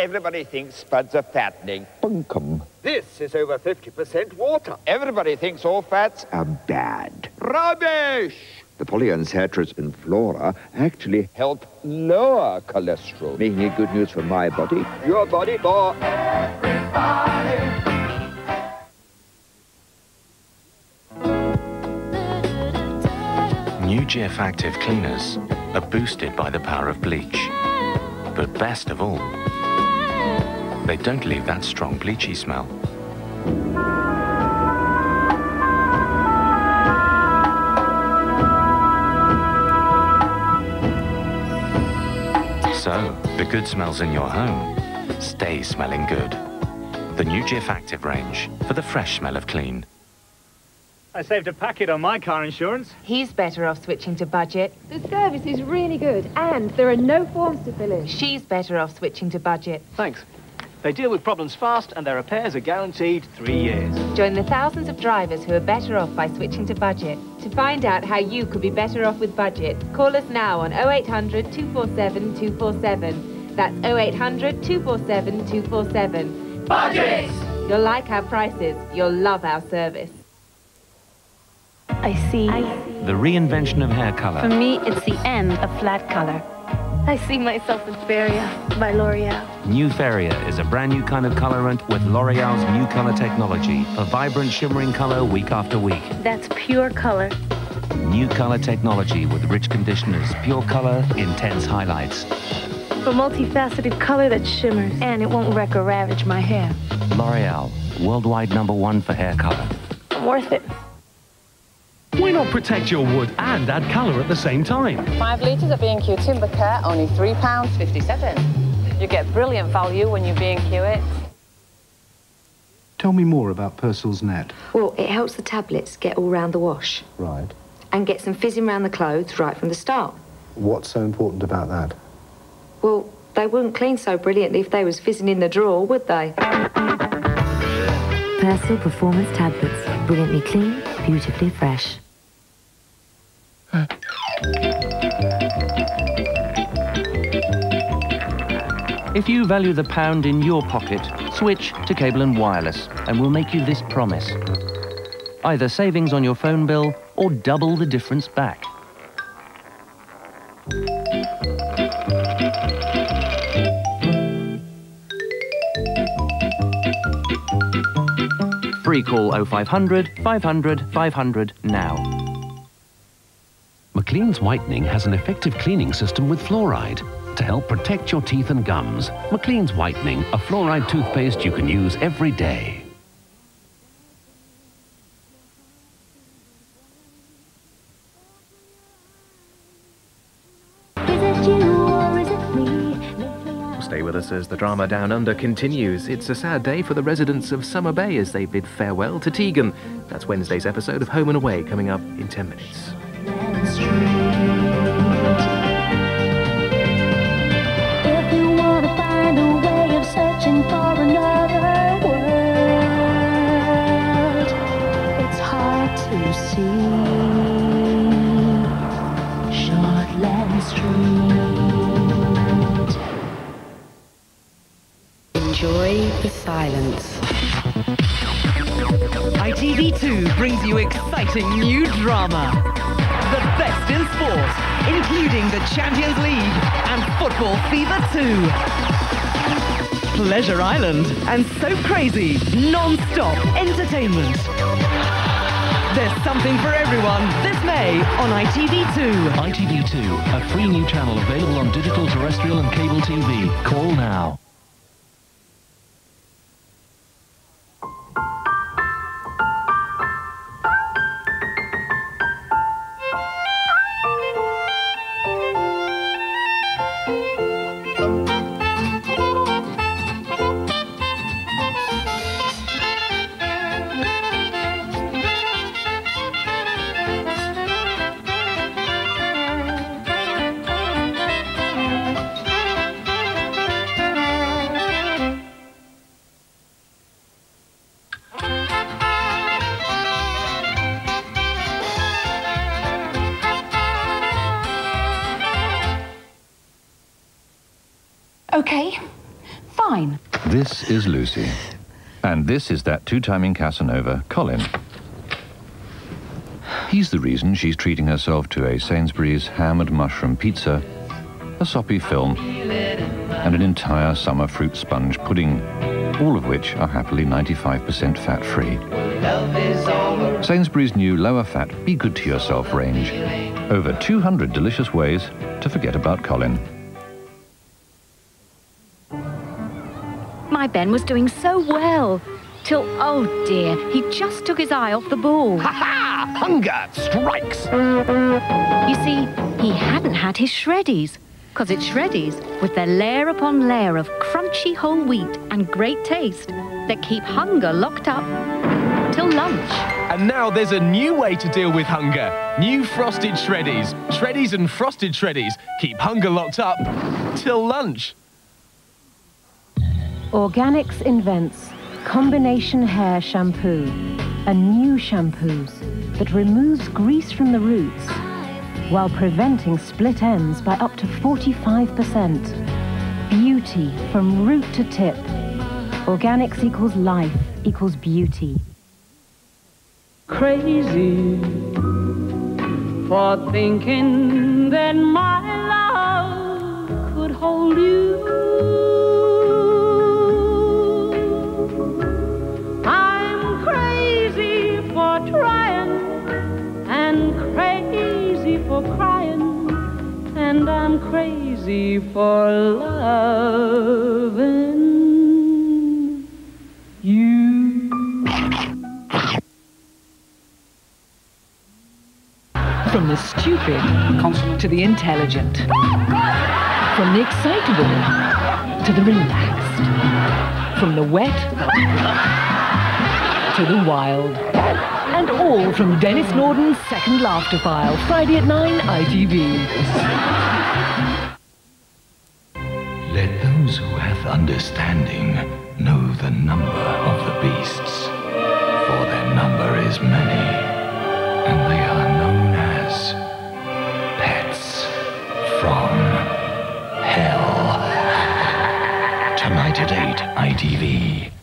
Everybody thinks spuds are fattening. Bunkum. This is over 50% water. Everybody thinks all fats are bad. Rubbish! The polyons and flora actually help lower cholesterol, making it good news for my body. Your body for everybody. New Jif Active cleaners are boosted by the power of bleach. But best of all, they don't leave that strong bleachy smell. So, the good smells in your home stay smelling good. The new Jif Active range for the fresh smell of clean. I saved a packet on my car insurance. He's better off switching to budget. The service is really good, and there are no forms to fill in. She's better off switching to budget. Thanks. They deal with problems fast, and their repairs are guaranteed three years. Join the thousands of drivers who are better off by switching to budget. To find out how you could be better off with budget, call us now on 0800 247 247. That's 0800 247 247. Budget! You'll like our prices. You'll love our service. I see. The reinvention of hair color. For me, it's the end of flat color. I see myself in Feria by L'Oreal. New Feria is a brand new kind of colorant with L'Oreal's new color technology. A vibrant, shimmering color week after week. That's pure color. New color technology with rich conditioners, pure color, intense highlights. For multifaceted color that shimmers, and it won't wreck or ravage my hair. L'Oreal, worldwide number one for hair color. Worth it. Why not protect your wood and add colour at the same time? Five litres of B&Q Timber Care, only £3.57. You get brilliant value when you B&Q it. Tell me more about Persil's net. Well, it helps the tablets get all round the wash. Right. And gets them fizzing round the clothes right from the start. What's so important about that? Well, they wouldn't clean so brilliantly if they was fizzing in the drawer, would they? Persil Performance Tablets. Brilliantly clean, beautifully fresh. If you value the pound in your pocket, switch to Cable and Wireless and we'll make you this promise. Either savings on your phone bill or double the difference back. Free call 0500 500 500 now. Maclean's Whitening has an effective cleaning system with fluoride to help protect your teeth and gums. Maclean's Whitening, a fluoride toothpaste you can use every day. As the drama Down Under continues. It's a sad day for the residents of Summer Bay as they bid farewell to Tegan. That's Wednesday's episode of Home and Away coming up in 10 minutes. ITV2 brings you exciting new drama. The best in sport, including the Champions League and Football Fever 2. Pleasure Island and So Crazy, non-stop entertainment. There's something for everyone this May on ITV2. ITV2, a free new channel available on digital, terrestrial and cable TV. Call now. This is Lucy. And this is that two-timing Casanova, Colin. He's the reason she's treating herself to a Sainsbury's ham and mushroom pizza, a soppy film, and an entire summer fruit sponge pudding, all of which are happily 95% fat-free. Sainsbury's new lower fat Be Good to Yourself range. Over 200 delicious ways to forget about Colin. My Ben was doing so well. Till, oh dear, he just took his eye off the ball. Ha ha! Hunger strikes! You see, he hadn't had his shreddies. Because it's shreddies with their layer upon layer of crunchy whole wheat and great taste that keep hunger locked up till lunch. And now there's a new way to deal with hunger. New frosted shreddies. Shreddies and frosted shreddies keep hunger locked up till lunch. Organics invents Combination Hair Shampoo, a new shampoo that removes grease from the roots while preventing split ends by up to 45%. Beauty from root to tip. Organics equals life equals beauty. Crazy for thinking that my love could hold you. Crying, and I'm crazy for loving you. From the stupid to the intelligent. From the excitable to the relaxed. From the wet to the wild. And all from Denis Norden's Second Laughter File, Friday at 9, ITV. Let those who hath understanding know the number of the beasts, for their number is many, and they are known as pets from hell. Tonight at 8, ITV.